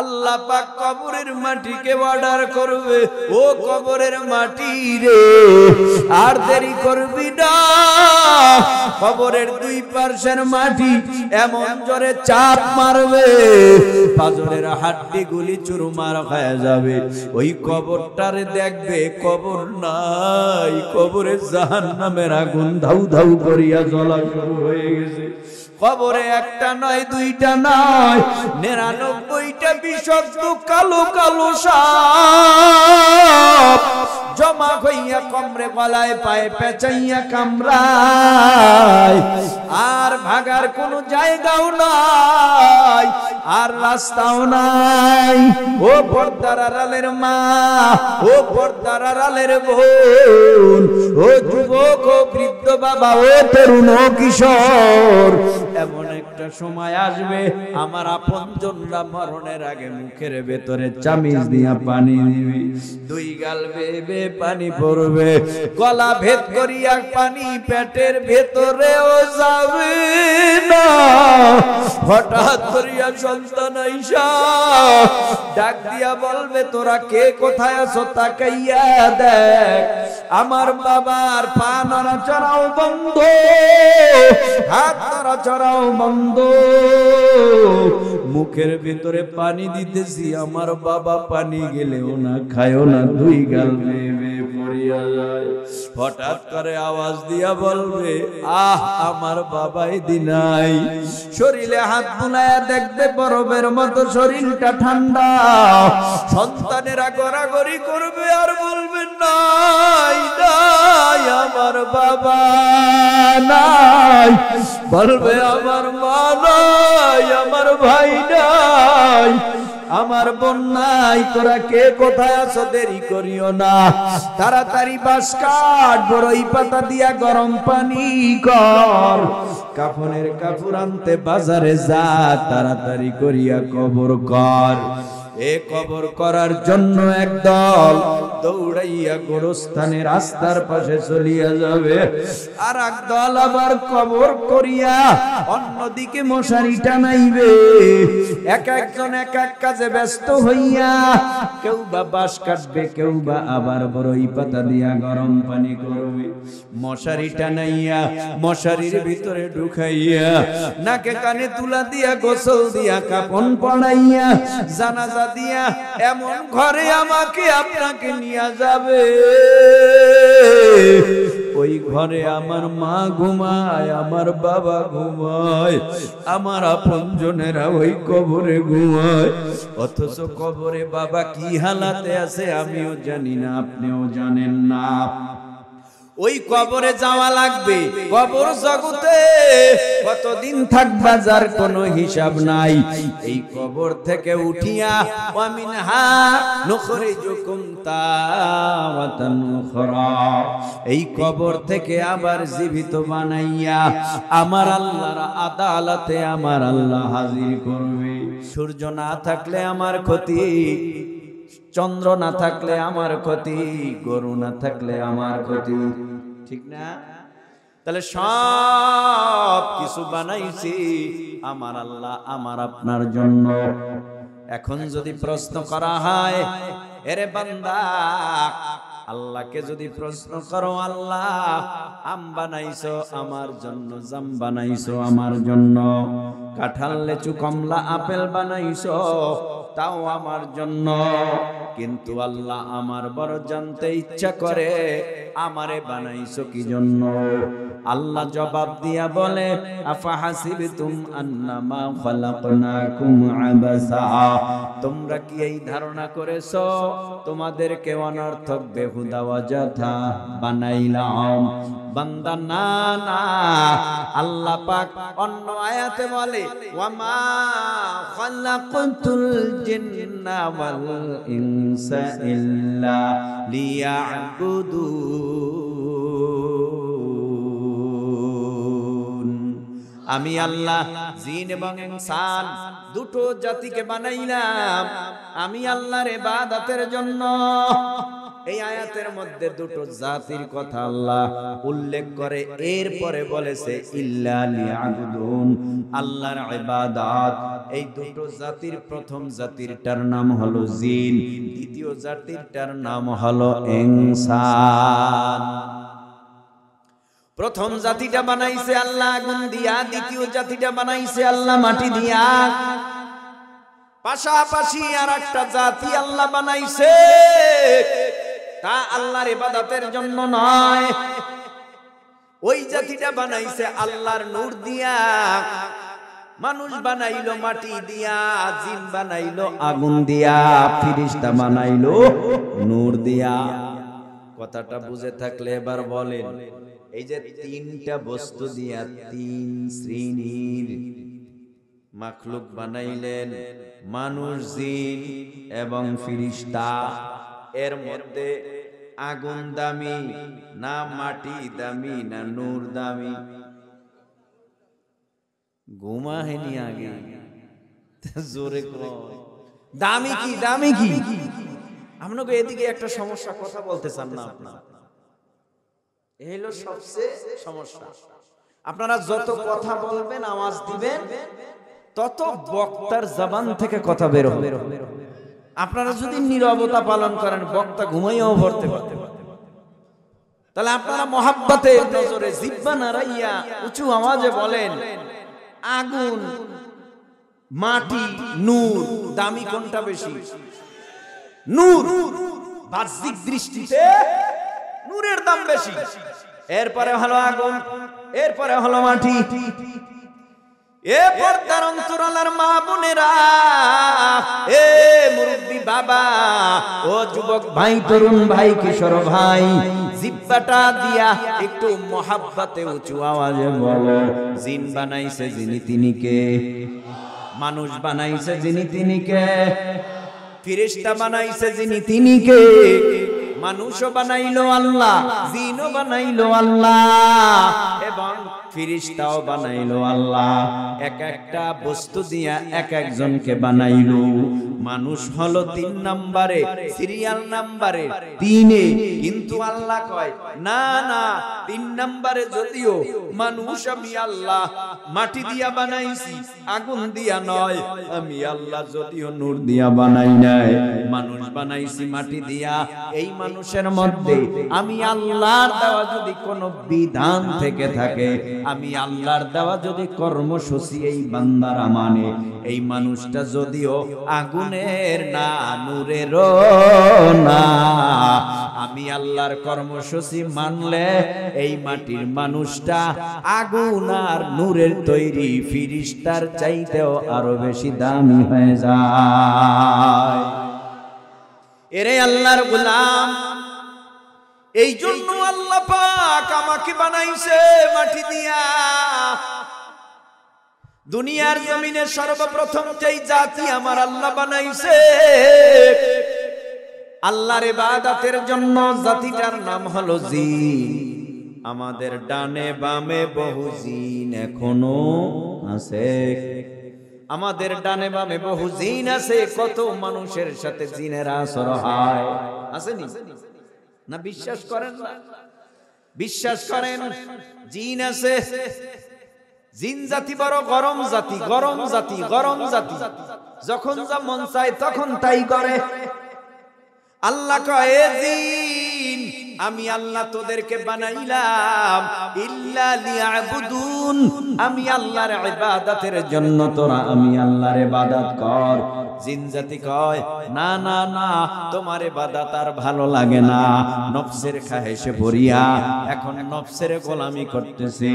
আল্লাহ পাক কবরের মাটিকে অর্ডার করবে। ও কবরের মাটি রে, আর দেরি করবি না। কবরের দুই পার্শ্বের মাটি এমন জোরে চাপ মারবে, পাজরের হাড্ডি গুলি চুরমার হয়ে যাবে। ওই কবরটারে দেখবে কবর নাই, কবরে জাহান্নামের আগুন ধাউ ধাউ করিয়া জ্বলা শুরু হয়ে গেছে। কবরে একটা নয়, দুইটা নয়, নিরানব্বইটা বিষাক্ত কালো কালো সাপ জমা হইয়া কমরে গলায়, পায়ে পেঁচাইয়া কামড়ায়। আর ভাগার কোনো জায়গাও নাই, আর রাস্তাও নাই। ও পর্দার আড়ালের মা, ও পর্দার আড়ালের বোন, ও যুবক, ও বৃদ্ধ বাবা, ও তরুণ কিশোর এমন একটা সময় আসবে, আমার আপন জনরা মরণের আগে মুখের ভেতরে চামিচ দিয়া পানি দিবি। দুই গাল বেবে পানি পড়বে, গলা ভেদ করিয়া পানি পেটের ভেতরেও যাবে না। হঠাৎ করিয়া সন্তান আইসা, ডাক দিয়া বলবে, তোরা কে? কোথায় আছো? তাকাইয়া দেখ। আমার বাবার পা নড়াচড়াও বন্ধ। হাত নড়াচড়াও বন্ধ। মুখের ভিতরে পানি দিতেছি, আমার বাবা পানি গেলেও না, খায়ও না, দুই গাল পড়িয়া যায় হঠাৎ করে আওয়াজ দিয়া বলবে, আহ, আমার বাবাই দিনাই শরীরে হাত বুলায়া দেখবে বরফের মতো শরীরটা ঠান্ডা। সন্তানেরা গড়াগড়ি করবে আর বলবে, নাই নাই, আমার বাবা, নাই। বলবে, আমার মা নাই, আমার ভাই নাই। আমার বন্যাই তোরা কে কোথায় আছো দেরি করিও না। তাড়াতাড়ি বাস কাঠ, বড়ই পাতা দিয়া গরম পানি কর। কাফনের কাপড় আনতে বাজারে যা, তাড়াতাড়ি করিয়া কবর কর। এ কবর করার জন্য একদল দৌড়াইয়া গোরস্থানে রাস্তার পাশে চলিয়া যাবে। আর একদল আবার কবর করিয়া অন্যদিকে মশারি টানাইবে। এক একজন এক এক কাজে ব্যস্ত হইয়া কেউ বা বাস কাটবে, কেউ বা আবার বড়ই পাতা দিয়া গরম পানি করবে। মশারি টানাইয়া মশারির ভিতরে ঢুকাইয়া নাকে কানে তুলা দিয়া গোসল দিয়া কাপন পড়াইয়া জানাজা দিয়া এমন ঘরে আমাকে আপনাকে নিয়ে যাবে। ওই ঘরে আমার মা ঘুমায়, আমার বাবা ঘুমায়, আমার আপনজনেরা ওই কবরে ঘুমায়। অথচ কবরে বাবা কি হালাতে আছে আমিও জানি না, আপনিও জানেন না। ওই কবরে যাওয়া লাগবে। কবর জগতে কতদিন থাকবা যার কোনো হিসাব নাই। এই কবর থেকে উঠিয়া ওয়ামিন হা নুখরিজুকুম তাওয়াতান উখরা। এই কবর থেকে আবার জীবিত বানাইয়া আমার আল্লাহর আদালতে আমার আল্লাহ হাজির করবে। সূর্য না থাকলে আমার ক্ষতি চন্দ্র না থাকলে আমার ক্ষতি, গরু না থাকলে আমার ক্ষতি। ঠিক না? তাহলে সব কিছু বানাইছি আমার আল্লাহ আমার আপনার জন্য। এখন যদি প্রশ্ন করা হয়, এরে বান্দা আল্লাহকে যদি প্রশ্ন করো, আল্লাহ, আম বানাইছো আমার জন্য, জাম বানাইছো আমার জন্য, কাঁঠাল, লেচু, কমলা, আপেল বানাইছো, তাও আমার জন্য। কিন্তু আল্লাহ আমার বড় জানতে ইচ্ছা করে, আমারে বানাইছো কি জন্য? আল্লাহ জবাব দিয়া বলে তোমরা কি এই ধারণা করেছ? তোমাদেরকে অনর্থক বেহুদা অযথা বানাইলাম। বান্দা, না না। আল্লাহ পাক অন্য আয়াতে বলে ইনসা ইল্লা আমি আল্লাহ জিন এবং ইনসান দুটো জাতিকে বানাইলাম। আমি আল্লাহর ইবাদতের জন্য। এই আয়াতের মধ্যে দুটো জাতির কথা আল্লাহ উল্লেখ করে। এরপরে বলেছে, ইল্লা আল্লাহর ইবাদত। এই দুটো জাতির প্রথম জাতিরটার নাম হলো জিন, দ্বিতীয় জাতিরটার নাম হলো ইনসান। প্রথম জাতিটা বানাইছে আল্লাহ, আগুন দিয়া দ্বিতীয় জাতিটা বানাইছে আল্লাহ, মাটি দিয়া। পাশাপাশি আর একটা জাতি আল্লাহ বানাইছে। তা আল্লাহর ইবাদতের জন্য নয়। ওই জাতিটা বানাইছে আল্লাহর নূর দিয়া। মানুষ বানাইলো মাটি দিয়া, জিন বানাইলো আগুন দিয়া, ফিরিস্তা বানাইলো নূর দিয়া। কথাটা বুঝে থাকলে এবার বলেন। এই যে তিনটা বস্তু দিয়া তিন শ্রেণির মাখলুক বানাইলেন, মানুষ, জিন এবং ফিরিস্তা। এর মধ্যে আগুন দামি না মাটি দামি না নূর দামি। ঘুমা হেনি আগে। জোরে। দামি কি দামি কি? আপনাকে এদিকে একটা সমস্যা কথা বলতে চান না আপনার। হলো সবচেয়ে সমস্যা। আপনারা যত কথা বলবেন আওয়াজ দিবেন তত বক্তার জবান থেকে কথা বের হবে। আপনারা যদি নীরবতা পালন করেন বক্তা ঘুমাইও ভরতে পারতে তাহলে আপনারা মহাব্বাতে নজরে জিব্বা নাড়াইয়া উঁচু আওয়াজে বলেন আগুন মাটি নূর দামি কোনটা বেশি? নূর বাহ্যিক দৃষ্টিতে নূরের দাম বেশি। এরপরে হলো আগুন, এরপরে হলো মাটি। এ পর্দার অন্তরালার মা বোনেরা, এ মুরব্বী বাবা, ও যুবক ভাই, তরুণ ভাই, কিশোর ভাই, জিব্বাটা দিয়া একটু মহাব্বাতে উঁচু আওয়াজে বলো, জিন বানাইছে যিনি তিনি কে মানুষ বানাইছে যিনি তিনি কে ফিরিস্তা বানাইছে যিনি তিনি কে মানুষও বানাইলো আল্লাহ, জিনও বানাইলো আল্লাহ, এবং ফিরিস্তাও বানাইলো আল্লাহ। এক একটা বস্তু দিয়া এক একজনকে বানাইলো। মানুষ হলো তিন নাম্বারে, সিরিয়াল নাম্বারে, তিনে। কিন্তু আল্লাহ কয়, না না, তিন নাম্বারে যদিও মানুষ আমি আল্লাহ, মাটি দিয়া বানাইছি, আগুন দিয়া নয়, আমি আল্লাহ যদিও নূর দিয়া বানাই নাই। মানুষ বানাইছি মাটি দিয়া, এই মানুষের মধ্যে আমি আল্লাহর দেওয়া যদি কোনো বিধান থেকে থাকে, আমি আল্লাহর দেওয়া যদি কর্মসূচি এই বান্দারা মানে এই মানুষটা যদিও আগুনের না, নূরেরও না, আমি আল্লাহর কর্মসূচি মানলে এই মাটির মানুষটা আগুন আর নূরের তৈরি ফিরিস্তার চাইতেও আরও বেশি দামি হয়ে যায়। এরে আল্লাহর গোলাম এই জন্য আল্লাহ পাক আমাকে বানাইছে মাটি দিয়া। দুনিয়ার জমিনে সর্বপ্রথম যেই জাতি আমার আল্লাহ বানাইছে, আল্লাহর ইবাদতের জন্য জাতিটার নাম হলো জিন। আমাদের ডানে বামে বহু জিন এখনও আছে। আমাদের ডানে বামে বহু জিন আছে, কত মানুষের সাথে জিনের আসর হয়। আসেনি? না, বিশ্বাস করেন না। বিশ্বাস করেন, জিন আছে। জিন জাতি বড়, গরম জাতি গরম জাতি গরম জাতি। যখন যা মন চায়, তখন তাই করে। আল্লাহ কয়ে জিন আমি আল্লাহ তোদেরকে বানাইলাম। ইল্লা লিয়াবুদুন। আমি আল্লাহর ইবাদতের জন্য তোরা আমি আল্লাহর ইবাদত কর। জিন জাতি কয়, না না না, তোমার ইবাদত আর ভালো লাগে না। নফসের খাহেসে ভরিয়া, এখন নফসের গোলামি করতেছে।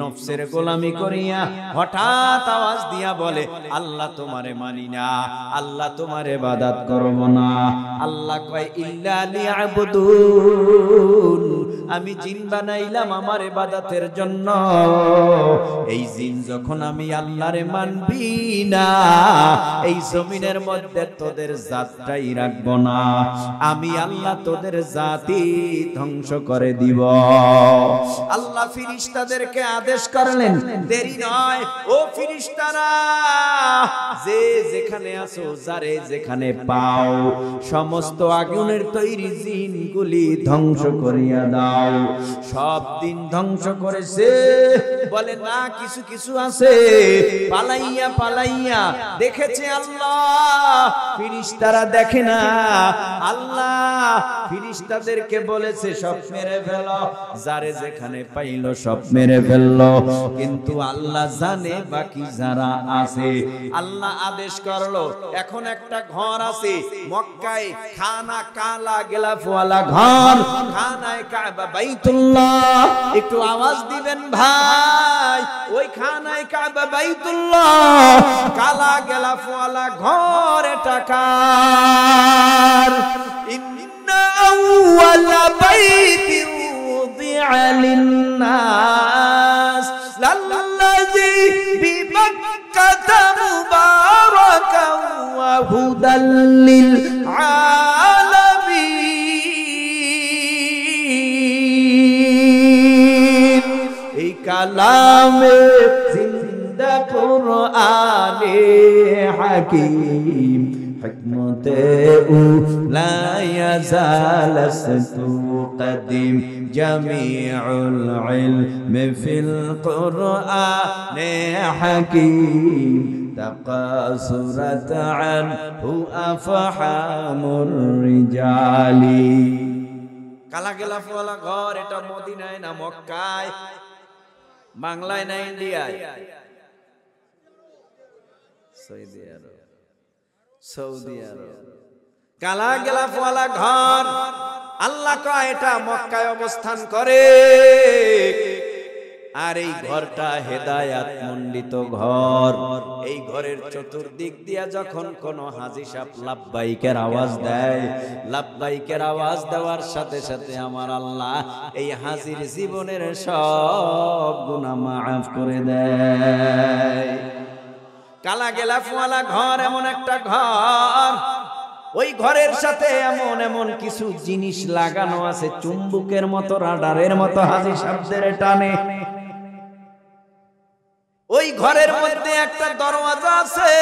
নফসের গোলামি করিয়া হঠাৎ আওয়াজ দিয়া বলে, আল্লাহ তোমারে মানি না, আল্লাহ তোমারে ইবাদত করব না। আল্লাহ কয়, ইল্লা লিয়াবুদুন। يَعْمَلُونَ আমি জিন বানাইলাম আমার ইবাদতের জন্য। এই জিন যখন আমি আল্লাহরে মানবি না, এই জমিনের মধ্যে তোদের জাতটাই রাখব না। আমি আল্লাহ তোদের জাতি ধ্বংস করে দিব। আল্লাহ ফিরিস্তাদেরকে আদেশ করলেন, দেরি নয়। ও ফিরিস্তারা, যে যেখানে আছো, যারে যেখানে পাও, সমস্ত আগুনের তৈরি জিনগুলি ধ্বংস করিয়া দাও। সব দিন ধ্বংস করেছে। বলে, না, কিছু কিছু আছে। পালাইয়া পালাইয়া দেখেছে আল্লাহ। ফিরিস্তারা দেখে না। আল্লাহ ফিরিস্তাদেরকে বলেছে, সব মেরে ফেল। যারে যেখানে পাইল সব মেরে ফেলল। কিন্তু আল্লাহ জানে বাকি যারা আছে। আল্লাহ আদেশ করল, এখন একটা ঘর আছে। মক্কায় খানা, কালা, গেলাফওয়ালা ঘর। খানায় কাবা বাইতুল্লাহ একটু আওয়াজ দিবেন ভাই ওই খানায় কাবা বাইতুল্লাহ কালা গেলা ফোয়ালা ঘর টাকার ইন্না আউয়ালা বাইতি উদিআ লিন্নাস লাল্লাযী বিবাক্কাতা মুবারাকান ওয়া হুদাল লিল আলামিন কালামে জিন্দা কোরআনে হাকিম حكمته لا يزال قديم جميع العلم في القرآن حكيم تقاصرت عنه أفحام الرجال কালা গেলা ফলা ঘর এটা মদিনায় না মক্কায় বাংলায় না ইন্ডিয়ায়? সৌদি কালা গেলাফওয়ালা ঘর। আল্লাহ কয় এটা মক্কায় অবস্থান করে। আর এই ঘরটা হেদায়াত মণ্ডিত ঘর। এই ঘরের চতুর্দিক দিয়া যখন কোন হাজি সাপ লাভবাইকের আওয়াজ দেয়, লাভবাইকের আওয়াজ দেওয়ার সাথে সাথে আমার আল্লাহ এই হাজির জীবনের সব গুণা মাফ করে দেয়। কালা গেলা ফুয়ালা ঘর এমন একটা ঘর। ওই ঘরের সাথে এমন এমন কিছু জিনিস লাগানো আছে, চুম্বুকের মতো, রাডারের মতো হাজি শব্দের টানে। ওই ঘরের মধ্যে একটা দরওয়াজা আছে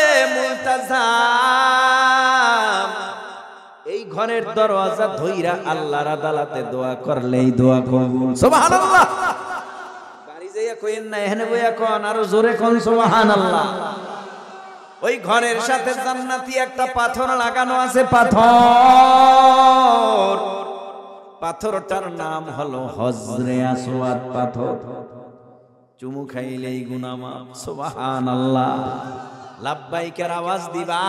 এই ঘরের দরওয়াজা ধইরা আল্লাহর আদালতে দোয়া করলেই দোয়া কবুল। সুবহানাল্লাহ। বাড়ি যাইয়া কইেন না, এখানে বইয়া কোন, আরও জোরে কোন, সুবহানাল্লাহ। ওই ঘরের সাথে জান্নাতি একটা পাথর লাগানো আছে, পাথর। পাথরটার নাম হলো হজরে আসওয়াদ পাথর। চুমু খাইলেই গুনামা সোবাহান আল্লাহ লাভবাইকের আওয়াজ দিবা।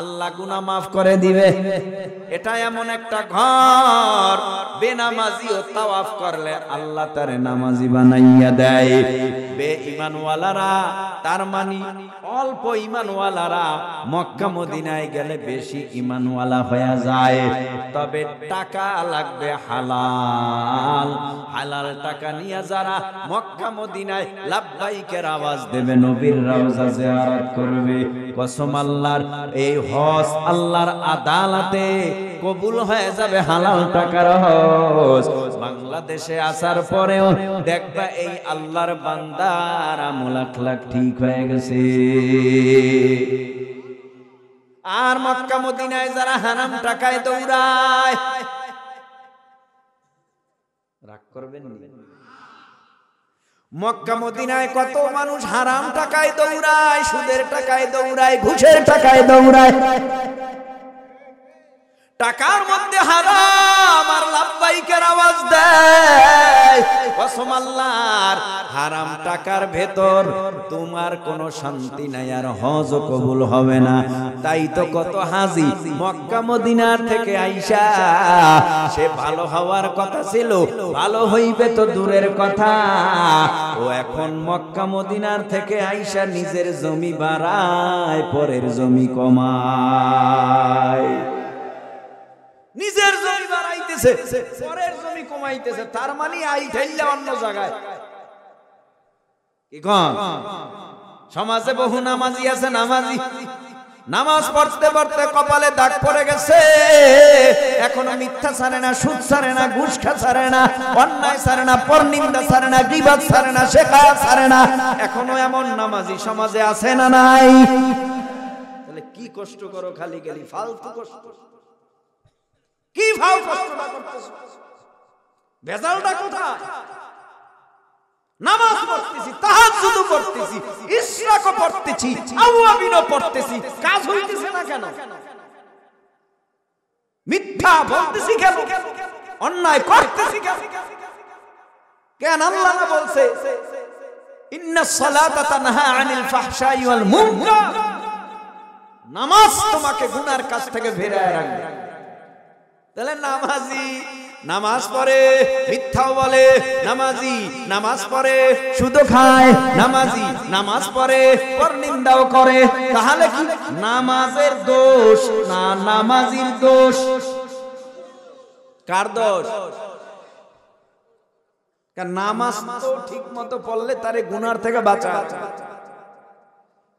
আল্লাহ গুনা মাফ করে দিবে। এটা এমন একটা ঘর বেনামাজিও তাওয়াফ করলে আল্লাহ তারে নামাজি বানাইয়া দেয়। বে ইমানওয়ালারা তার মানে অল্প ইমানওয়ালারা মক্কা মদিনায় গেলে বেশি ইমানওয়ালা হয়ে যায়। তবে টাকা লাগবে হালাল। হালাল টাকা নিয়ে যারা মক্কা মদিনায় লাভবাইকের আওয়াজ দেবে, নবীর রওজা জিয়ারত করবে। কসম আল্লাহর, এই হজ আল্লাহর আদালতে কবুল হয়ে যাবে হালাল টাকার হজ। বাংলাদেশে আসার পরেও দেখবা এই আল্লাহর বান্দার আমল আখলাক ঠিক হয়ে গেছে। আর মক্কা মদিনায় যারা হারাম টাকায় দৌড়ায়, রাগ করবেন মক্কা মদিনায় কত মানুষ হারাম টাকায় দৌড়ায় সুদের টাকায় দৌড়ায় ঘুষের টাকায় দৌড়ায়। টাকার মধ্যে হারাম, আর লাভবাইকের আওয়াজ দেয়। হারাম টাকার ভেতর তোমার কোনো শান্তি নাই, আর হজ কবুল হবে না। তাই তো কত হাজি মক্কা মদিনার থেকে আইসা, সে ভালো হওয়ার কথা ছিল, ভালো হইবে তো দূরের কথা। ও এখন মক্কা মদিনার থেকে আইসা নিজের জমি বাড়ায়, পরের জমি কমায়। নিজের জমি বাড়াইতে কমাইতেছে পরের জমি কমাইতেছে, তার মানে আই ঠেললে অন্য জায়গায়। সমাজে বহু নামাজি আছে, নামাজি। নামাজ পড়তে পড়তে কপালে দাগ পড়ে গেছে। এখনও মিথ্যা ছাড়ে না, সুদ ছাড়ে না, ঘুষ খা ছাড়ে না, অন্যায় ছাড়ে না, পরনিন্দা ছাড়ে না, গিবাদ ছাড়ে না শেখা ছাড়ে না। এখনও এমন নামাজি সমাজে আছে না নাই? তাহলে কি কষ্ট করো খালি গেলি, ফালতু কষ্ট। কি কষ্টটা করতেছো? ভেজালটা কোথায়? নামাজ পড়তেছি পড়তেছি পড়তেছি পড়তেছি, কাজ হইতেছে না কেন? মিথ্যা বলতেছি কেন? অন্যায় করতেছি কেন? কেন আল্লাহ বলছে, ইন্না সালাতা তানহা আনিল ফাহশাই ওয়াল মুনকার। নামাজ তোমাকে গুনার কাছ থেকে ফেরায় রাখবে। তাহলে নামাজি, নামাজ পড়ে, মিথ্যাও বলে, নামাজি, নামাজ পড়ে শুধু খায়, নামাজি, নামাজ পড়ে, পর নিন্দাও করে। তাহলে কি? নামাজের দোষ না নামাজির দোষ? কার দোষ? নামাজ তো ঠিক মতো পড়লে তারে গুনার থেকে বাঁচা।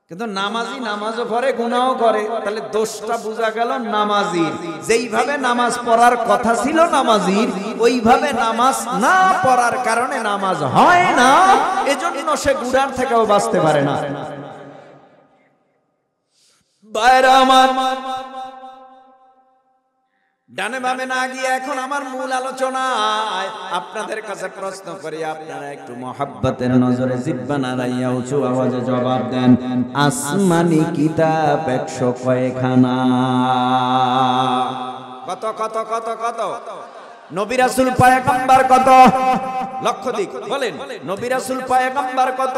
কিন্তু নামাজি নামাজও পড়ে গুনাও করে। তাহলে দোষটা বোঝা গেল নামাজির। যেইভাবে নামাজ পড়ার কথা ছিল নামাজির, ওইভাবে নামাজ না পড়ার কারণে নামাজ হয় না। এজন্য সে গুড়ার থেকেও বাঁচতে পারে না। বাইরে আমার ডানে বামে না গিয়ে এখন আমার মূল আলোচনায় আপনাদের কাছে প্রশ্ন করি, আপনারা একটু মহাব্বতের নজরে জিব্বা নাড়াইয়া উঁচু আওয়াজে জবাব দেন, আসমানি কিতাব একশো কয়েকখানা। কত কত কত কত? নবিরাসুল পায়গাম্বার কত? লক্ষ দিক বলেন নবিরাসুল পায়গাম্বার কত?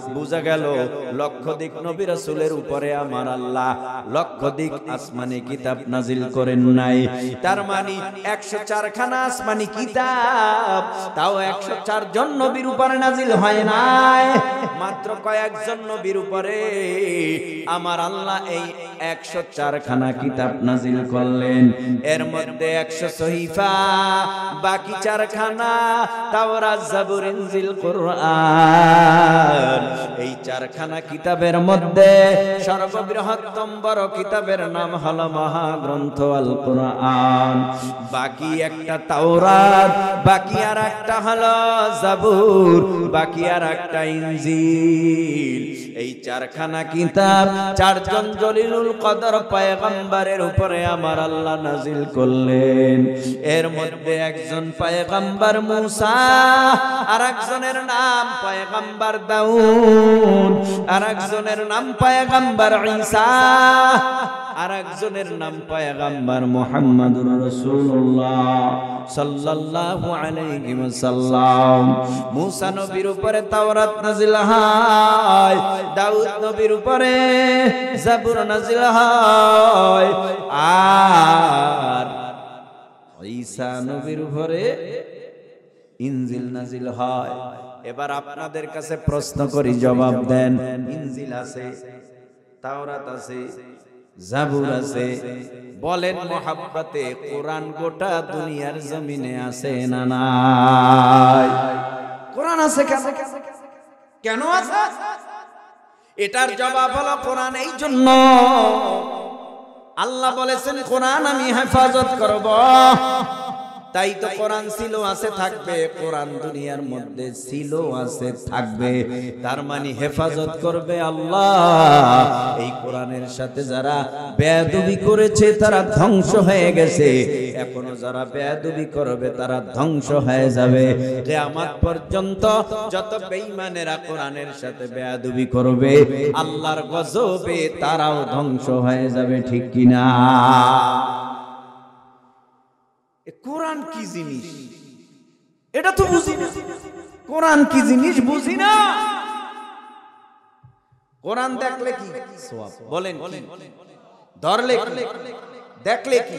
বোঝা গেল লক্ষ দিক নবী রাসূলের উপরে আমার আল্লাহ। লক্ষ দিক আসমানি কিতাব নাজিল করেন নাই। তার মানে 104 খানা আসমানি কিতাব, তাও 104 জন নবীর উপরে নাজিল হয় নাই। মাত্র কয়েকজন নবীর উপরে আমার আল্লাহ এই একশো চারখানা কিতাব নাজিল করলেন। এর মধ্যে একশো সহিফা, বাকি চারখানা তাওরা জাবুর ইনজিল কোরআন। এই চারখানা কিতাবের মধ্যে সর্ববৃহত্তম বড় কিতাবের নাম হল মহাগ্রন্থ আল কোরআন বাকি একটা তাওরাত, বাকি আর একটা হলো জাবুর, বাকি আর একটা ইনজিল। এই চারখানা কিতাব চারজন জলিলুল কদর পায়গাম্বারের উপরে আমার আল্লাহ নাজিল করলেন। এর মধ্যে একজন পায়গাম্বার মুসা আর একজনের নাম পায়গাম্বার দাউদ আর একজনের নাম পায়গাম্বার ঈসা। আর একজনের নাম পায়গাম্বার মুহাম্মাদুর রাসূলুল্লাহ সাল্লাল্লাহু আলাইহি ওয়াসাল্লাম। মুসা নবীর উপরে তাওরাত নাজিল হয়, দাউদ নবীর উপরে জাবুর নাজিল হয়, আর ঈসা নবীর উপরে ইনজিল নাজিল হয়। এবার আপনাদের কাছে প্রশ্ন করি, জবাব দেন, ইনজিল আছে, তাওরাত আছে জাবুর আছে। বলেন মহাব্বাতে কোরআন গোটা দুনিয়ার জমিনে আছে না নাই? কোরআন আছে কেন? কেন আছে? এটার জবাব হলো কোরআন এই জন্য। আল্লাহ বলেছেন কোরআন আমি হেফাজত করব। তাই তো কোরআন ছিল, আছে থাকবে। কোরআন দুনিয়ার মধ্যে ছিল, আছে থাকবে। তার মানে হেফাজত করবে আল্লাহ। এই কোরআনের সাথে যারা বেয়াদবি করেছে, তারা ধ্বংস হয়ে গেছে। এখনও যারা বেয়াদবি করবে, তারা ধ্বংস হয়ে যাবে। যে আমার পর্যন্ত যত বেঈমানেরা কোরআনের সাথে বেয়াদবি করবে, আল্লাহর গজবে তারাও ধ্বংস হয়ে যাবে, ঠিক কিনা? কোরআন কি জিনিস? এটা তো বুঝি না। কোরআন কি জিনিস বুঝি না। কোরআন দেখলে কি? বলেন ধরলে দেখলে কি?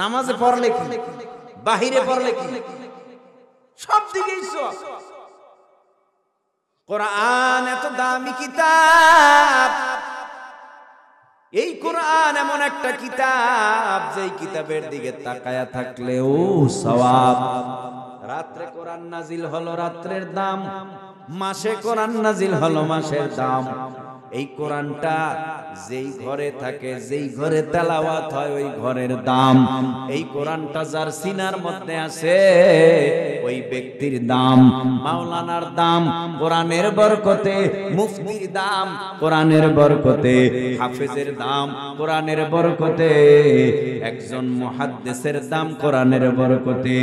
নামাজে পড়লে কি? বাহিরে পড়লে কি? সব দিকেই কোরআন এত দামি কিতাব। এই কোরআন এমন একটা কিতাব, যেই কিতাবের দিকে তাকায়া থাকলে ও সওয়াব। রাত্রে কোরআন নাজিল হলো রাত্রের দাম, মাসে কোরআন নাজিল হলো মাসের দাম। এই কোরআনটা যেই ঘরে থাকে, যেই ঘরে তেলাওয়াত হয়, ওই ঘরের দাম। এই কোরআনটা যার সিনার মধ্যে আছে, ওই ব্যক্তির দাম। মাওলানার দাম, কোরআনের বরকতে, মুফতির দাম, কোরআনের বরকতে, হাফেজের দাম, কোরআনের বরকতে, একজন মুহাদ্দিসের দাম কোরআনের বরকতে।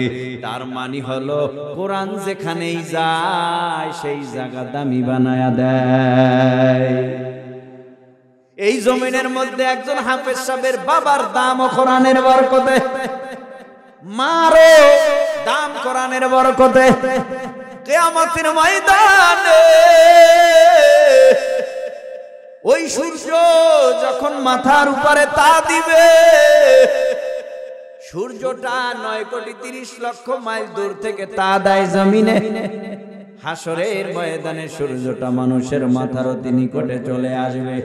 তার মানে হলো, কোরআন যেখানেই যায়, সেই জায়গা দামি বানায়া দেয়। এই জমিনের মধ্যে একজন হাফেজ সাহেবের বাবার দাম কোরআনের বরকতে। মারো দাম কোরআনের বরকতে। কেয়ামতের ময়দানে ওই সূর্য যখন মাথার উপরে তা দিবে, সূর্যটা নয় কোটি তিরিশ লক্ষ মাইল দূর থেকে তা দেয় জমিনে। হাসরের ময়দানে সূর্যটা মানুষের মাথার অতি নিকটে চলে আসবে।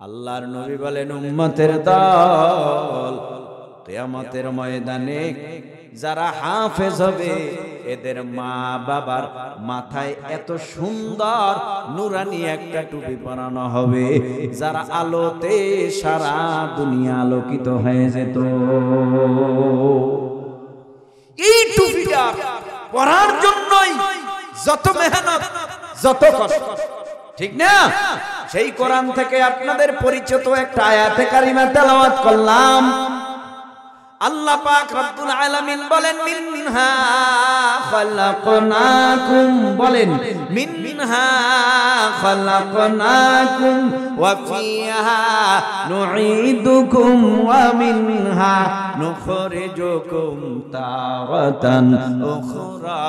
আল্লাহর নবী বলেন, উম্মতের দল কিয়ামতের ময়দানে যারা হাফেজ হবে, এদের মা বাবার মাথায় এত সুন্দর নুরানি একটা টুপি পরানো হবে, যারা আলোতে সারা দুনিয়া আলোকিত হয়ে যেত। এই টুপিটা পরার জন্যই যত মেহনত, যত কষ্ট, ঠিক না? সেই কোরআন থেকে আপনাদের পরিচিত একটা আয়াতে কারিমা তেলাওয়াত করলাম। আল্লাহ পাক রব্বুল আলামিন বলেন মিন মিনহা খালাকনাকুম। বলেন মিন মিনহা খালাকনাকুম ওয়া ফিহা নুঈদুকুম ওয়া মিনহা নুখরিজুকুম তারাতান উখরা।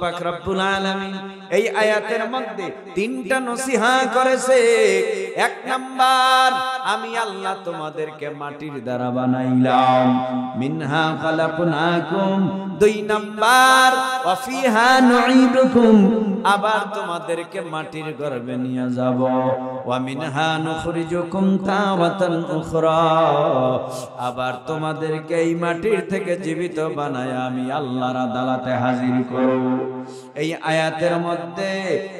পাক রব্বুল আলামিন এই আয়াতের মধ্যে তিনটা নসিহা করেছে। এক নাম্বার আমি আল্লাহ তোমাদেরকে মাটির দ্বারা বানাইলাম। মিনহা খালাকনাকুম, দুই নাম্বার আবার তোমাদেরকে মাটির গর্ভে নিয়ে যাব। ওয়া মিনহা নুখরিজুকুম তাওয়াতান উখরা, আবার তোমাদেরকে এই মাটির থেকে জীবিত বানায় আমি আল্লাহর আদালতে হাজির করব। এই আয়াতের মধ্যে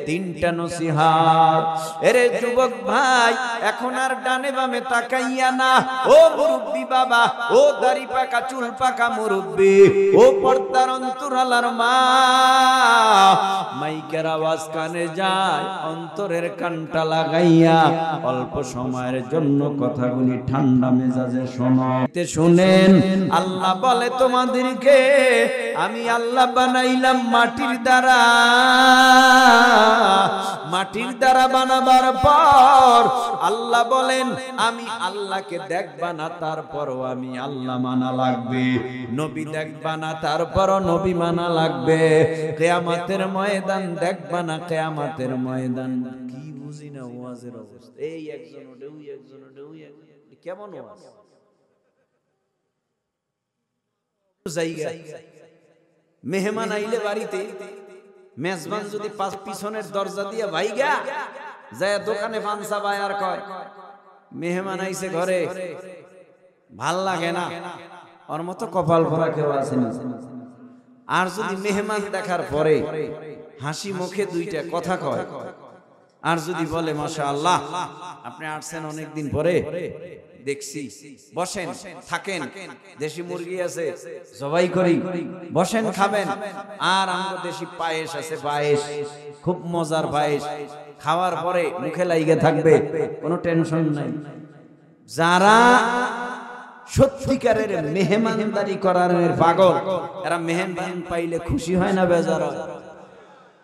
তিনটা নসিহাত এরে যুবক ভাই, এখন আর ডানে বামে তাকাইয়া না। ও মুরব্বি বাবা, ও দাড়ি পাকা, চুল পাকা মুরব্বি, ও পর্দার অন্তরালার মা। মাইকের আওয়াজ কানে যায়, অন্তরের কানটা লাগাইয়া অল্প সময়ের জন্য কথাগুলি ঠান্ডা মেজাজে শোনো। শুনেন, আল্লাহ বলে তোমাদেরকে, আমি আল্লাহ বানাইলাম মাটির দ্বারা। মাটির দ্বারা বানাবার পর আল্লাহ বলেন আমি আল্লাহকে দেখবা না, তারপরও আমি আল্লাহ মানা লাগবে। নবী দেখবা না, তারপরও নবী মানা লাগবে। কেয়ামাতের ময়দান দেখবা না, কেয়ামাতের ময়দান। কি বুঝি না ওয়াজের অবস্থা? এই একজন ওই একজন একজন কেমন ওয়াজ? মেহমান আইলে বাড়িতে, মেজবান যদি পিছনের দরজা দিয়ে ভাইগা, যায় দোকানে ফানসা বায়ার কয়। মেহমান আইছে ঘরে। ভালো লাগে না। ওর মতো কপাল ভরা কেউ আসেনি আর যদি মেহমান দেখার পরে হাসি মুখে দুইটা কথা কয়। আর যদি বলে মাসা আল্লাহ আপনি আসছেন অনেকদিন পরে দেখছি বসেন থাকেন দেশি মুরগি আছে জবাই করি বসেন খাবেন আর আমাদের দেশি পায়েস আছে পায়েস খুব মজার পায়েস খাওয়ার পরে মুখে লাইগে থাকবে কোনো টেনশন নাই। যারা সত্যিকারের মেহমানদারি করার পাগল এরা মেহমান পাইলে খুশি হয় না বেজার?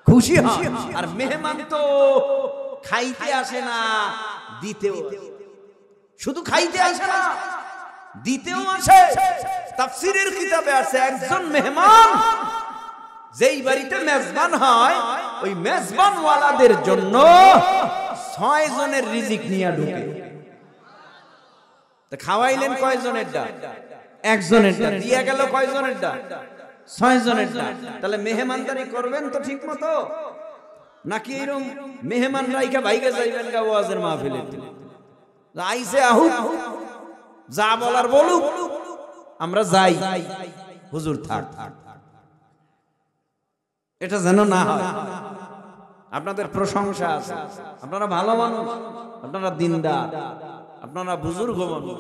খুশি হয় আর মেহমান তো খাইতে আসে না দিতেও শুধু খাইতে আসে না দিতেও আসে। তাফসিরের কিতাবে আছে একজন মেহমান যেই বাড়িতে মেজবান হয় ওই মেজবান ওয়ালাদের জন্য ছয় জনের রিজিক নিয়ে ঢুকে। তা খাওয়াইলেন কয়জনেরটা একজনেরটা দিয়া গেল কয়জনেরটা ছয় জনেরটা তাহলে মেহমানদারি করবেন তো ঠিক মতো নাকি এরকম মেহমান রাইকা ভাইকে যাইবেন গা ওয়াজের মাহফিলে? আইসে আহুক যা বলার বলুক, আমরা যাই। হুজুর থাক। এটা যেন না হয়। আপনাদের প্রশংসা আছে। আপনারা ভালো মানুষ, আপনারা দিনদার, আপনারা বুজুর্গ মানুষ,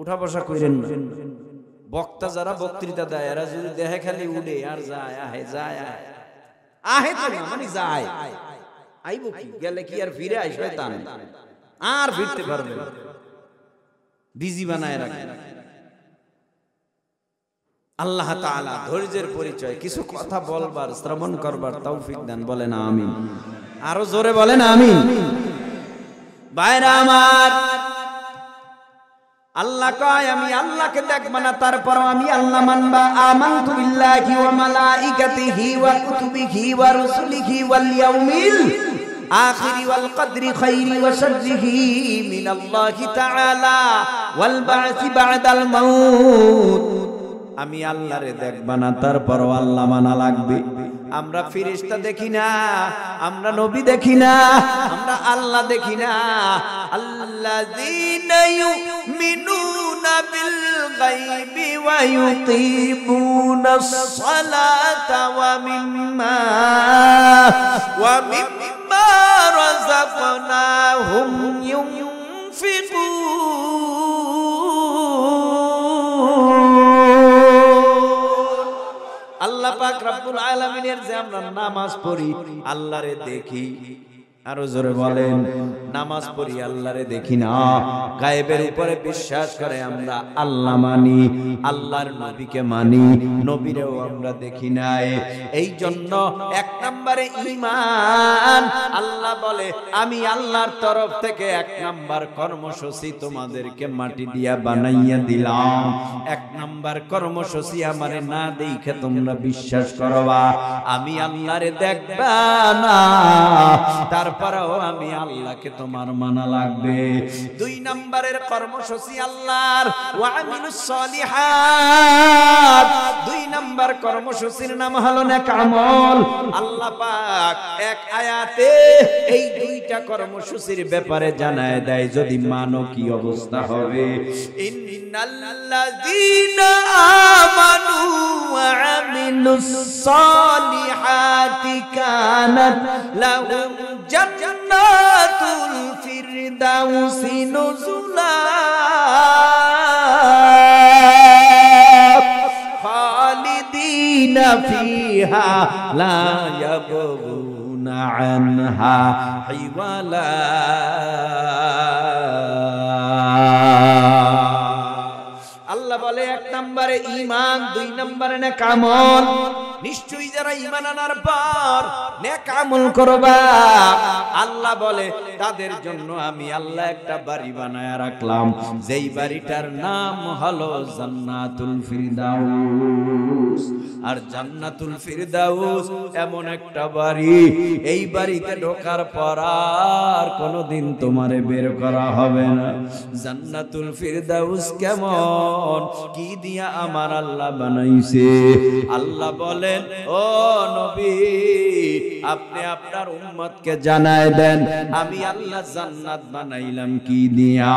উঠা বসা করেন না। বক্তা যারা বক্তৃতা দেয়, এরা যদি দেহে খালি উড়ে, আর যায়, আহে যায়, আহে। আহে তো না মানে যায়। আইব কি? গেলে কি আর ফিরে আই শয়তান? আর ফিরতে পারবে না। বিজি বানায় রাখে। আল্লাহ তাআলা ধৈর্যের পরিচয়, কিছু কথা বলবার, শ্রবণ করবার তৌফিক দেন, বলেন আমিন। আরও জোরে বলেন আমিন। বাইরা আমার আল্লাহ কয়, আমি আল্লাহকে দেখব না, তারপর আমি আল্লাহ মানবা। আমানতু বিল্লাহি ওয়া মালাইকাতিহি ওয়া কুতুবিহি ওয়া রুসুলিহি ওয়াল ইয়াউমিল আখিরি ওয়াল কদরি খাইরি ওয়া শাররিহি মিনাল্লাহি তাআলা ওয়াল বা'সি বা'দাল মাউত। আমি আল্লাহরে দেখবা না, তারপরও আল্লাহ মানা লাগবে। আমরা ফিরিস্তা দেখি না আমরা নবী দেখি না আমরা আল্লাহ দেখি না। আল্লাযীনা ইউমিনুনা বিল গায়বি ওয়া ইউকিমুনাস সালাতা ওয়া মিম্মা ওয়া মিম্মা রাযাকনাহুম ইউনফিকুন। আল্লাহ পাক রব্বুল আলামিনের যে আমরা নামাজ পড়ি আল্লাহরে দেখি। আরও জোরে বলেন, নামাজ পড়ি, আল্লাহরে দেখি না। গায়েবের উপরে বিশ্বাস করে আমরা আল্লাহ মানি, আল্লাহর নবীকে মানি, নবীরেও আমরা দেখি নাই। এই জন্য এক নম্বরে ঈমান, আল্লাহ বলে, আমি আল্লাহর তরফ থেকে এক নাম্বার কর্মসূচি তোমাদেরকে মাটি দিয়া বানাইয়া দিলাম। এক নাম্বার কর্মসূচি আমারে না দেখে তোমরা বিশ্বাস করবা। আমি আল্লাহরে দেখবা না। তারপরেও আমি আল্লাহকে তোমার মানা লাগবে। দুই নাম্বারের কর্মসূচি আল্লাহর দুই নাম্বার কর্মসূচির নাম হলো নেক আমল। আল্লাহ এক আয়াতে এই দুইটা কর্মসূচির ব্যাপারে জানায় দেয়, যদি মানো কি অবস্থা হবে। ইন্নাল্লাযীনা আমানু ওয়া সলিহাতি কানাত লাহুম জান্নাতুল ফিরদাউসি নুজুলা খালিদিনা ফিহা লা ইয়াবগুনা আনহা হিওয়ালা আল্লাহ বলে, এক নম্বরে ঈমান, দুই নম্বরে না কামল নিশ্চয়ই যারা ইমান আনার পর নেক আমল করবা আল্লাহ বলে তাদের জন্য আমি আল্লাহ একটা বাড়ি বানায় রাখলাম। যেই বাড়িটার নাম হলো জান্নাতুল ফিরদাউস। আর জান্নাতুল ফিরদাউস এমন একটা বাড়ি। এই বাড়িতে ঢোকার পর আর কোনোদিন তোমারে বের করা হবে না। জান্নাতুল ফিরদাউস কেমন? কি দিয়া আমার আল্লাহ বানাইছে? আল্লাহ বলেন, ও নবী, আপনি আপনার উম্মতকে জানায় দেন। আমি আল্লাহ জান্নাত বানাইলাম কি দিয়া?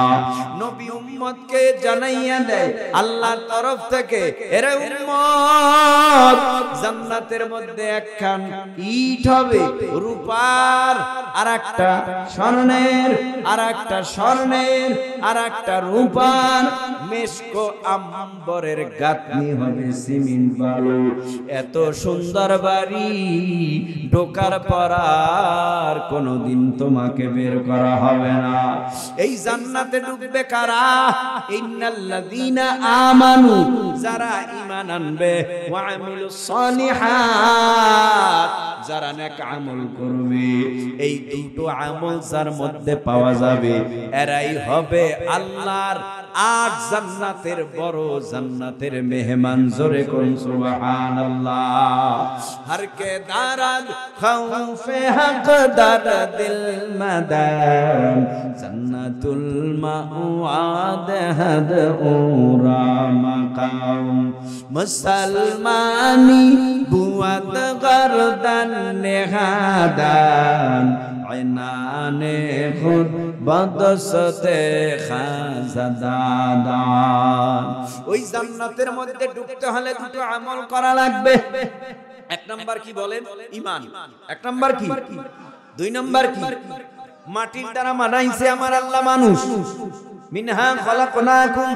নবী উম্মতকে জানাইয়া দেয়, আল্লাহর তরফ থেকে, এরে উম্মত, জান্নাতের মধ্যে একখান ইট হবে, রূপার আর একটা স্বর্ণের আর একটা স্বর্ণের আর একটা রূপার মেশকো আম্বরের গাঁথনি হবে সিমেন্ট বালু। এত সুন্দর বাড়ি ঢোকার পর আর কোনোদিন তোমাকে বের করা হবে না। এই জান্নাতে ঢুকবে কারা? ইন্নাল্লাযীনা আমানু, যারা ঈমান আনবে। ওয়া আমিলুস সালিহাত, যারা নেক আমল করবে। এই দুটো আমল যার মধ্যে পাওয়া যাবে, এরাই হবে আল্লাহর আট জান্নাতের বড় জান্নাতের মেহমান জোরে কোন সুবহানাল্লাহ। হর কে দারাদ খাউফে হক দার দিল মাদান। জান্নাতুল মাওয়াদ হাদ উরা মাকাম। মুসলমানি বুয়াদ গরদান নেহাদান। আইনানে খুদ বদসতে খাজাদান ওই জান্নাতের মধ্যে ঢুকতে হলে দুটো আমল করা লাগবে। এক নাম্বার কি বলেন? ইমান। এক নাম্বার কি? দুই নাম্বার কি? মাটির দ্বারা মানাইছে আমার আল্লাহ মানুষ। মিনহা খলাকনাকুম।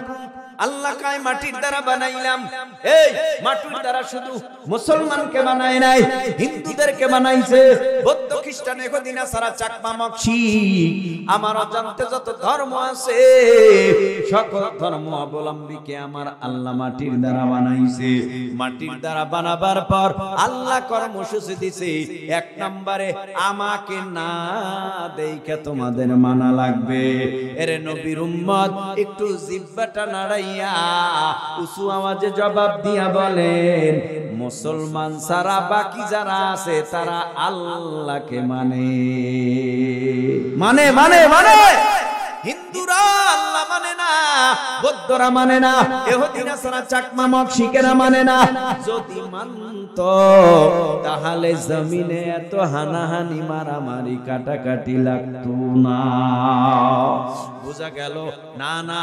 আল্লাহ মাটির দ্বারা বানাইলাম। এই, মাটির দ্বারা শুধু মুসলমানকে বানায় নাই, হিন্দুদেরকে বানাইছে। বৌদ্ধ খ্রিস্টান সারা চাকমা আমার অজান্তে যত ধর্ম আছে, সকল ধর্ম অবলম্বীকে আমার আল্লাহ মাটির দ্বারা বানাইছে। মাটির দ্বারা বানাবার পর আল্লাহ কর্মসূচি দিছে। এক নম্বরে, আমাকে না দেখে তোমাদের মানা লাগবে। নবীর উম্মত, একটু জিব্বাটা উঁচু আওয়াজে জবাব দিয়া বলেন মুসলমান সারা বাকি যারা আছে তারা আল্লাহকে মানে। মানে মানে মানে। হিন্দুরা আল্লাহ মানে না বৌদ্ধরা মানে না এহুদিনা চাকমা মানে না। যদি মানত, তাহলে জমিনে এত হানাহানি, মারামারি, কাটাকাটি না। বোঝা গেল? না না,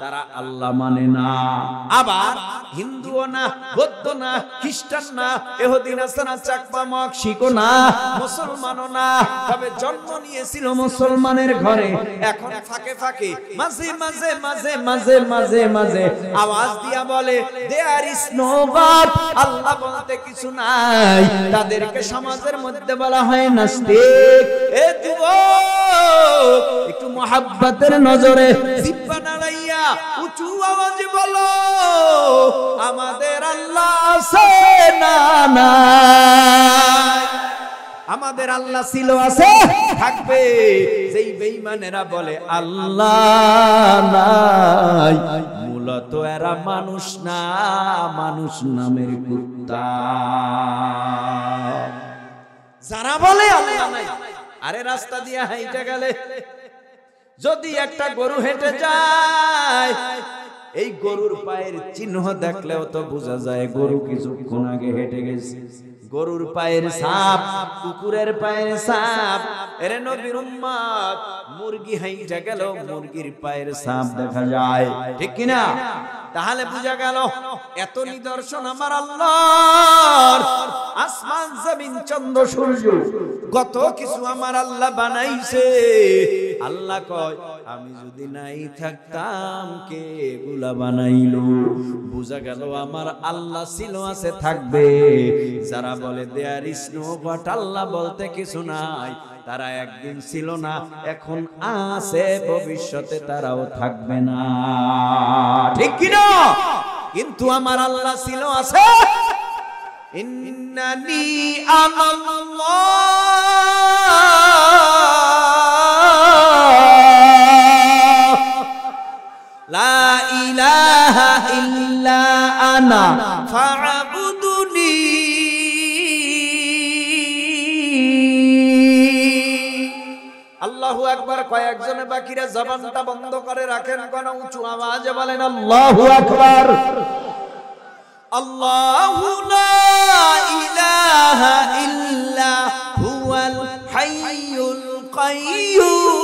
তারা আল্লাহ মানে না। আবার হিন্দুও না, বৌদ্ধ না, খ্রিস্টান না, এহুদিন আসানা চাকমা মক্সিকও না, মুসলমানও না। তবে জন্ম নিয়েছিল মুসলমানের ঘরে। এখন ফাঁকে ফাঁকে, মাঝে মাঝে মাঝে মাঝে মাঝে মাঝে আওয়াজ দিয়া বলে দেয়ার ইস নো গড আল্লাহ বলতে কিছু নাই। তাদেরকে সমাজের মধ্যে বলা হয় নাস্তিক। এ যুবক, একটু মহাব্বতের নজরে জিব্বা নাড়াইয়া উঁচু আওয়াজে বলো, আমাদের আল্লাহ আছে না নাই? আমাদের আল্লাহ ছিল, আছে? থাকবে। যেই বেঈমানেরা বলে, আল্লাহ নাই। মূলত এরা মানুষ না, মানুষ নামের কুত্তা। যারা বলে, আল্লাহ নাই। আরে রাস্তা দিয়ে হাইটা গেলে, যদি একটা গরু হেঁটে যায়, এই গরুর পায়ের চিহ্ন দেখলেও তো বোঝা যায় গরু কিছুক্ষণ আগে হেঁটে গেছে। গরুর পায়ের সাপ, কুকুরের পায়ের সাপ। এরে নবীর উম্মত, মুরগি হাইটা গেল, মুরগির পায়ের সাপ দেখা যায়। ঠিক কিনা? তাহলে বোঝা গেল, এত নিদর্শন আমার আল্লাহর। আসমান, জমিন, চন্দ্র, সূর্য কত কিছু আমার আল্লাহ বানাইছে। আল্লাহ কয়, আমি যদি নাই থাকতাম, কে এগুলা বানাইলো? বোঝা গেল আমার আল্লাহ ছিল, আছে, থাকবে। যারা বলে, দেয়ার ইসনো বাট আল্লাহ বলতে কিছু নাই। তারা একদিন ছিল না, এখন আছে, ভবিষ্যতে তারাও থাকবে না। ঠিক কিনা কিন্তু আমার আল্লাহ ছিল, আছে। ইন্নানি আমাল্লাহ আনা ফা'বুদুনি আল্লাহু আকবার কয়েকজনে বাকিরা জবানটা বন্ধ করে রাখেন কোন উঁচু আওয়াজে বলেন আল্লাহু আকবার। আল্লাহু লা ইলাহা ইল্লা হুয়াল হাইয়ুল কাইয়্যুম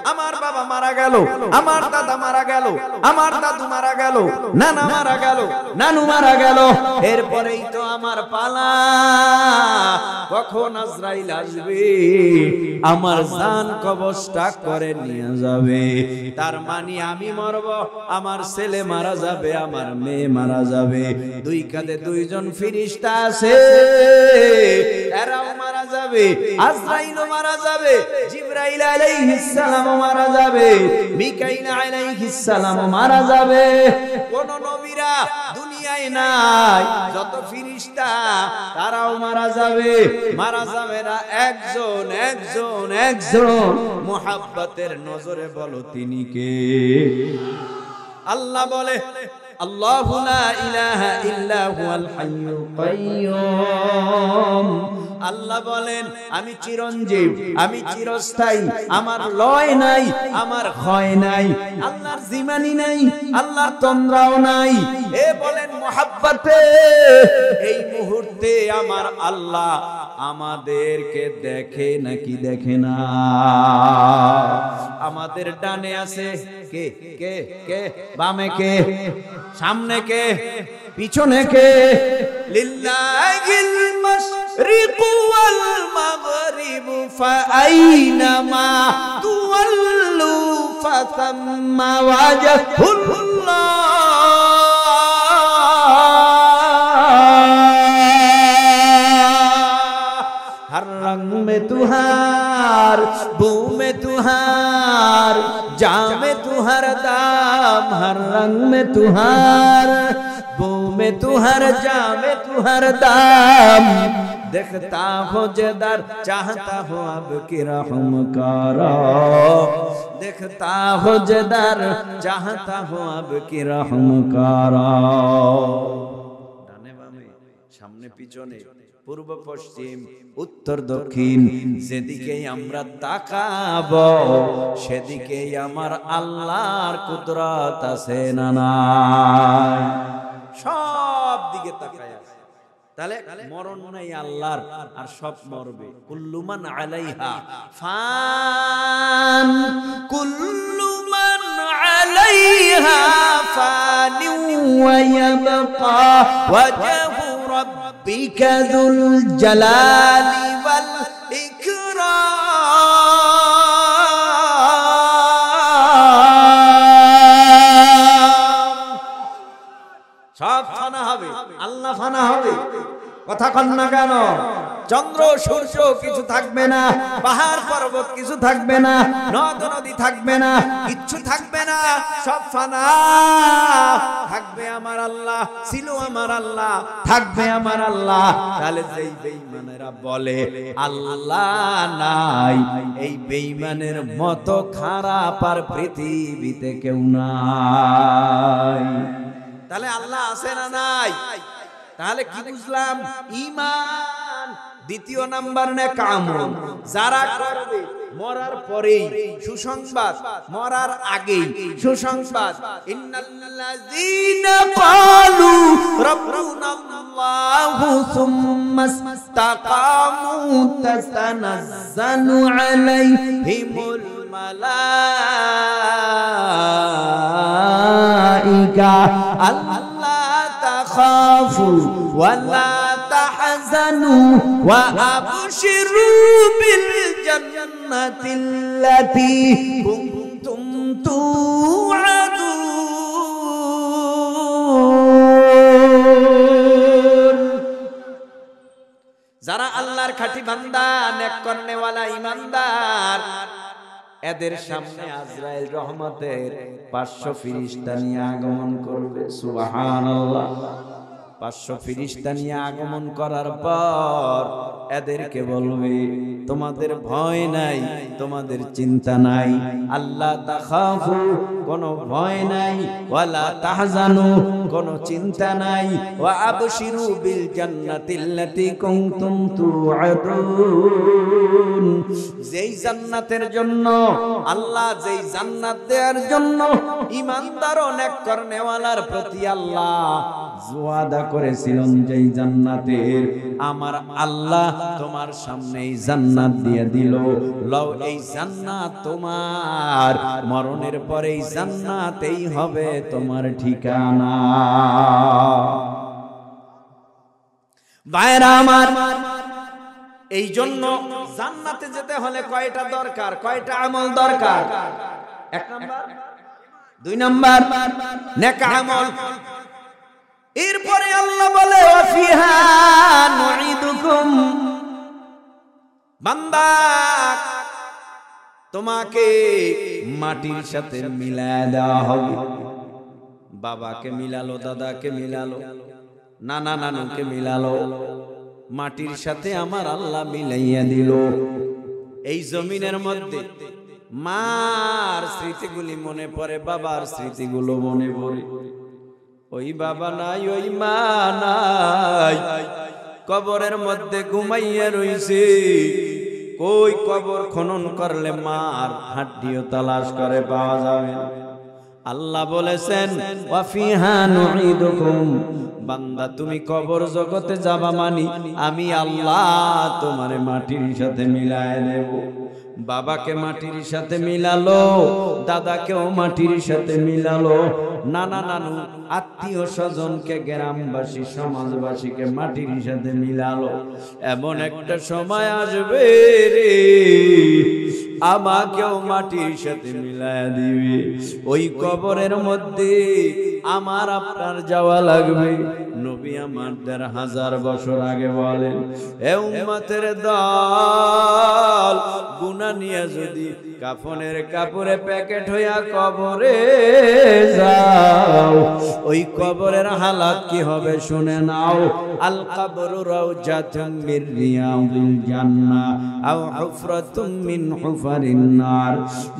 আমার বাবা মারা গেল, আমার দাদা মারা গেল, আমার দাদু মারা গেল, নানা মারা গেল, নানু মারা গেল। এরপরেই তো আমার পালা। কখন আজরাইল আসবে? আমার জান কবজটা করে নিয়ে যাবে। তার মানে আমি মরব, আমার ছেলে মারা যাবে, আমার মেয়ে মারা যাবে। দুই কাঁধে দুইজন ফিরিস্তা আছে। এরাও মারা যাবে, আজরাইলও মারা যাবে, জিবরাইল আলাইহিস সালামও মারা যাবে। মিকাইল আলাইহিস সালাম মারা যাবে। কোন নবীরা দুনিয়ায় নাই, যত ফিরিস্তা, তারাও মারা যাবে। মারা যাবে না একজন একজন একজন। মোহাব্বতের নজরে বলো তিনি কে? আল্লাহ বলে আল্লাহ লা ইলাহা ইল্লা হুয়াল হাইয়ুল কাইয়্যুম আল্লাহ বলেন, আমি চিরঞ্জীব, আমি চিরস্থায়ী, আমার লয় নাই, আমার ক্ষয় নাই, আল্লাহর জিমানি নাই, আল্লাহর তন্দ্রাও নাই। এ বলেন মোহাব্বতে, এই মুহূর্তে আমার আল্লাহ আমাদেরকে দেখে নাকি দেখে না। আমাদের ডানে আছে কে? কে? কে? বামে কে? সামনে কে? পিছনে কে? লিল্লাহিল হর রং মে তুহার तुहार बू में तुहार जा में तुहार दाम हर रंग में तुहार बू में तुहार जा में तुहार दाम देखता हो जदर चाहता हो अब की रहम करो देखता हो जदर चाहता हो अब की रहम करो ডানে বামে সামনে পিছনে পূর্ব পশ্চিম উত্তর দক্ষিণ যেদিকেই আমরা তাকাব সেদিকেই আমার আল্লাহর কুদরত আছে না নাই? সব দিকে তাকায় আছে। তাহলে মরণ নাই আল্লাহর আর সব মরবে। কুল্লুমান আলাইহা। ফান। কুল্লুমান আলাইহা ফান ওয়ায়াবকা ওয়াজহু রাব্বিকা ذو الجلال والإكرام. সব ফানা হবে আল্লাহ ফানা হবে। কথা কন না কেন? চন্দ্র, সূর্য কিছু থাকবে না, পাহাড়, পর্বত কিছু থাকবে না, নদ, নদী থাকবে না, কিচ্ছু থাকবে না, সব ফানা থাকবে আমার আল্লাহ, ছিল আমার আল্লাহ, থাকবে আমার আল্লাহ। তাহলে যেই বেঈমানেরা বলে, আল্লাহ নাই, এই বেঈমানের মতো খারাপ আর পৃথিবীতে কেউ নাই। তাহলে আল্লাহ আছে না নাই? তাহলে কি বুঝলাম? ইমান। দ্বিতীয় নাম্বার নে কামল যারা করবে, মরার পরেই সুসংবাদ, মরার আগেই সুসংবাদ। ইন্নাল্লাযীনা ক্বালু রাব্বুনাল্লাহু সুম্মা ইসতাকামু তাতানাজ্জালু আলাইহিমুল মালাইকা। আল্লাহ তাখাফু ওয়ালা تحزنوا وأبشروا بالجنة التي كنتم توعدون যারা আল্লাহর খাঁটি বান্দা নেক করনেওয়ালা ইমানদার এদের সামনে আজরাইল রহমতের পাঁচশো ফিরিস্তা নিয়ে আগমন করবে সুবহানাল্লাহ পাঁচশো ফিরিস্তা নিয়ে আগমন করার পর এদেরকে বলবে, তোমাদের ভয় নাই, তোমাদের চিন্তা নাই। আল্লাহ তাখাফু, কোনো ভয় নাই। ওয়ালা তাহজানু, কোনো চিন্তা নাই। ওয়া আবশিরু বিল জান্নাতিল্লাতি কুনতুম তুআদুন। যেই জান্নাতের জন্য, আল্লাহ যেই জান্নাত দেওয়ার জন্য ইমানদার ও নেক করনেওয়ালার প্রতি আল্লাহ ওয়াদা করেছিলেন যেই জান্নাতের আমার আল্লাহ তোমার সামনে এই জান্নাত দিয়ে দিল। লও এই জান্নাত তোমার, মরণের পরে এই হবে তোমার ঠিকানা। বাইরা আমার এই জন্য জান্নাতে যেতে হলে কয়টা দরকার, কয়টা আমল দরকার? এক নাম্বার। দুই নাম্বার, নেক আমল। এরপরে আল্লাহ বলে তোমাকে মাটির সাথে মিলায় দেওয়া হবে। বাবাকে মিলালো, দাদাকে মিলালো, নানা নানুকে মিলালো, মাটির সাথে আমার আল্লাহ মিলাইয়া দিল। এই জমিনের মধ্যে মার স্মৃতিগুলি মনে পড়ে, বাবার স্মৃতিগুলো মনে পড়ে। ওই বাবা নাই, ওই মা নাই। কবরের মধ্যে ঘুমাইয়া রইছে। কই কবর খনন করলে মার হাড্ডিও তালাশ করে, পাওয়া যাবে আল্লাহ বলেছেন বান্দা, তুমি কবর জগতে যাবা মানি, আমি আল্লাহ তোমারে মাটির সাথে মিলায় দেব। বাবাকে মাটির সাথে মিলালো, দাদাকেও মাটির সাথে মিলালো নানা নানু আত্মীয় স্বজনকে গ্রামবাসী, সমাজবাসীকে মাটির সাথে মিলালো। এমন একটা সময় আসবে রে, আমাকেও মাটির সাথে মিলায় দিবে। ওই কবরের মধ্যে আমার আপনার যাওয়া লাগবে। নবী আমার দেড় হাজার বছর আগে বলেন, এ উম্মতের দল গুনা নিয়ে যদি কাফনের কাপড়ে প্যাকেট হইয়া কবরে যাও। ওই কবরের হালাত কি হবে শুনে নাও। আল কবরু রাউজাতুম মির রিয়াদিল জান্নাহ আও হুফরাতুম মিন হুফারিন নার।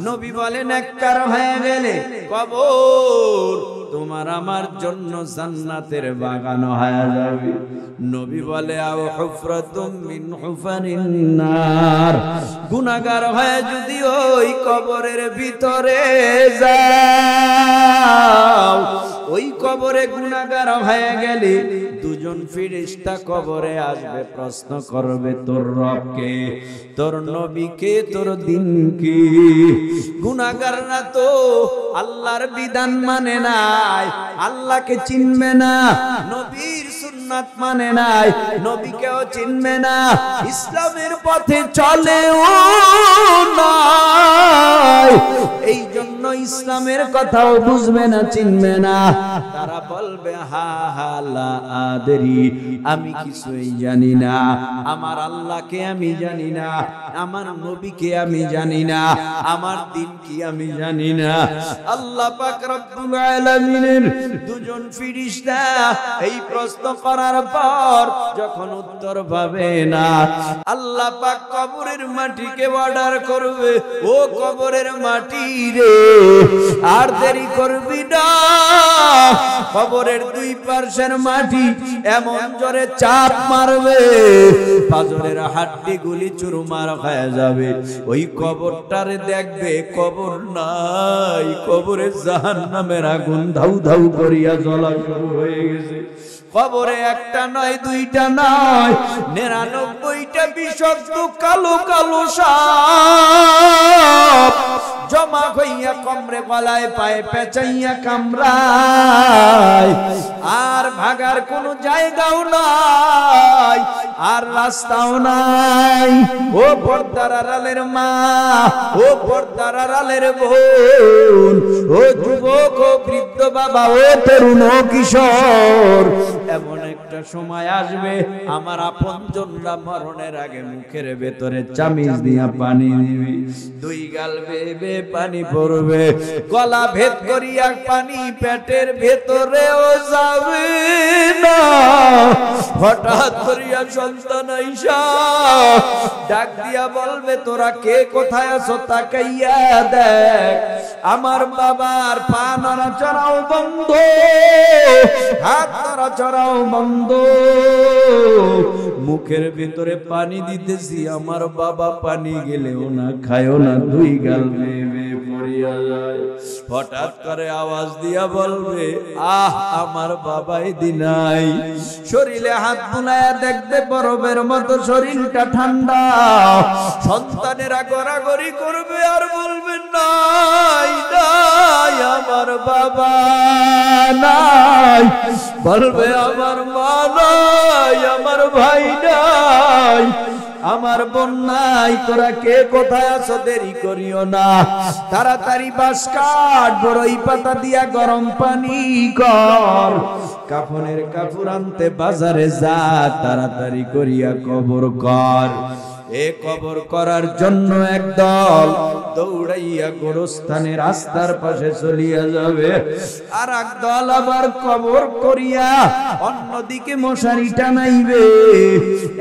নবী বলেন একবার হয়ে গেলে কবর তোমার আমার জন্য জান্নাতের বাগান হয়ে যাবে। নবী বলে, আও হুফরাতুম মিন হুফানিন নার। গুনাহগার হয়ে যদি ওই কবরের ভিতরে যাও, ওই কবরে গুনাহগার হয়ে গেলে দুজন ফিরিস্তা কবরে আসবে, প্রশ্ন করবে, তোর রবকে তোর নবীকে তোর দিনকে গুনাহগার না তো, আল্লাহর বিধান মানে নাই, আল্লাহকে চিনবে না, নবীর সুন্নাত মানে নাই, নবীকেও চিনবে না, ইসলামের পথে চলেও নাই। এই জন্য ইসলামের কথাও বুঝবে না, চিনবে না। তারা বলবে, হা হা, লা আদরি আমি কিছুই জানি না। আমার আল্লাহকে আমি জানি না, আমার নবীকে আমি জানি না, আমার দিন কি আমি জানি না। আল্লাহ পাক রব্বুল আলামিনের দুজন ফিরিস্তা এই প্রশ্ন করার পর যখন উত্তর পাবে না, আল্লাহ পাক কবরের মাটিকে অর্ডার করবে। ও কবরের মাটি রে আর দেরি করবি না। কবরের দুই পার্শ্বের মাটি এমন জোরে চাপ মারবে, পাজরের হাড্ডি গুলি চুরমার হয়ে যাবে। ওই কবরটারে দেখবে কবর নাই, কবরে জাহান নামের আগুন ধাউ ধাউ করিয়া জ্বলা শুরু হয়ে গেছে। কবরে একটা নয়, দুইটা নয়, নিরানব্বইটা বিষাক্ত কালো কালো সাপ। জমা হইয়া কমরে গলায় পায়ে পেঁচাইয়া কামড়ায়। আর ভাগার কোনো জায়গাও নাই, আর রাস্তাও নাই। ও পর্দার আড়ালের মা, ও পর্দার আড়ালের বোন, ও যুবক ও বৃদ্ধ বাবা, ও তরুণ কিশোর এমন একটা সময় আসবে, আমার আপনজনরা মরণের আগে মুখের ভেতরে চামিচ দিয়া পানি দিবি, দুই গাল বেবে পানি পড়বে, গলা ভেদ করিয়া পানি পেটের ভেতরেও যাবে না। হঠাৎ করিয়া সন্তান আইসা, ডাক দিয়া বলবে, তোরা কে? কোথায় আছো? তাকাইয়া দেখ, আমার বাবার পা নড়াচড়াও বন্ধ, হাত নড়াচড়াও বন্ধ। মুখের ভিতরে পানি দিতেছি, আমার বাবা পানি গেলেও না, খায়ও না, দুই গাল হঠাৎ করে আওয়াজ দিয়া বলবে, আহ, আমার বাবাই দিনাই শরীরে হাত বুলায়া দেখতে বরফের মতো শরীরটা ঠান্ডা। সন্তানেরা গড়াগড়ি করবে আর বলবে, নাই নাই, আমার বাবা নাই। বলবে, আমার মা নাই, আমার ভাই নাই, আমার বোন নাই, তোরা কে? কোথায় আছো? দেরি করিও না। তাড়াতাড়ি বাস কাঠ, বড়ই পাতা দিয়া গরম পানি কর। কাফনের কাপড় আনতে বাজারে যা, তাড়াতাড়ি করিয়া কবর কর। কবর করার জন্য একদল দৌড়াইয়া গোরস্থানে রাস্তার পাশে চলিয়া যাবে। আর একদল আবার কবর করিয়া অন্যদিকে মশারি টানাইবে।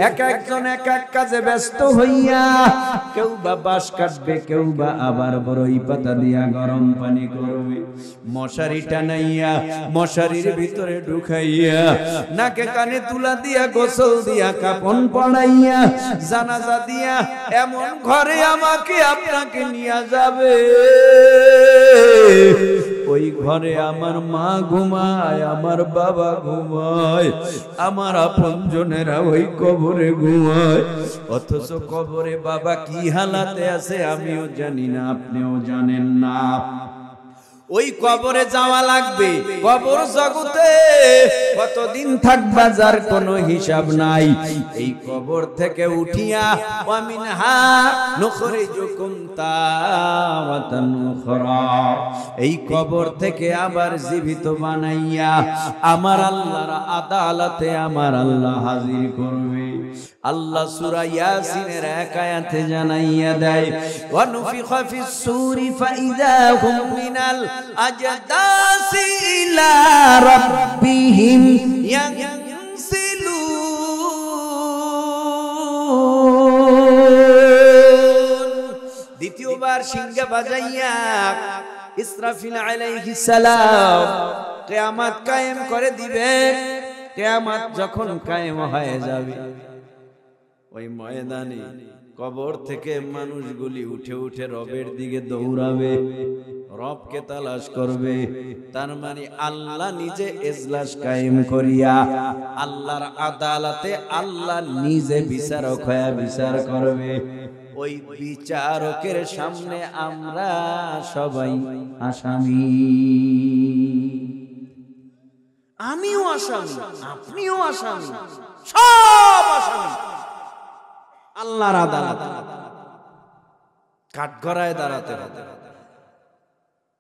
এক একজন এক এক কাজে ব্যস্ত হইয়া কেউ বা বাস কাটবে, কেউ বা আবার বড়ই পাতা দিয়া গরম পানি করবে। মশারি টানাইয়া মশারির ভিতরে ঢুকাইয়া নাকে কানে তুলা দিয়া, গোসল দিয়া, কাপন পড়াইয়া জানাজা দিয়া এমন ঘরে আমাকে আপনাকে নিয়ে যাবে। ওই ঘরে আমার মা ঘুমায়, আমার বাবা ঘুমায়, আমার আপনজনেরা ওই কবরে ঘুমায়। অথচ কবরে বাবা কি হালাতে আছে আমিও জানি না, আপনিও জানেন না। ওই কবরে যাওয়া লাগবে। কবর জগতে কতদিন থাকবা যার কোনো হিসাব নাই। এই কবর থেকে উঠিয়া, ওয়ামিনহা এই কবর থেকে আবার জীবিত বানাইয়া, আমার আল্লাহর আদালতে আমার আল্লাহ হাজির করবে। আল্লাহ সূরা ইয়াসিনের এক আয়াতে জানাইয়া দেয় ওয়া নুফিখা ফিস সূরি ফাইদা হুম মিনাল আজদাসি ইলা রাব্বিহিম ইয়ানসিলুন দ্বিতীয়বার সিংহা বাজাইয়া ইসরাফিল আলাইহিস সালাম কিয়ামত কায়েম করে দিবে। কিয়ামত যখন কায়েম হয়ে যাবে। ওই ময়দানে কবর থেকে মানুষগুলি উঠে উঠে রবের দিকে দৌড়াবে, রবকে তালাশ করবে। তার মানে আল্লাহ নিজে এজলাস কায়েম করিয়া আল্লাহর আদালতে আল্লাহ নিজে বিচারক হয়ে বিচার করবে। ওই বিচারকের সামনে আমরা সবাই আসামি। আমিও আসামি, আপনিও আসামি, সব আসামি। আল্লাহর আদালত। কাঠগড়ায় দাঁড়াতে হবে।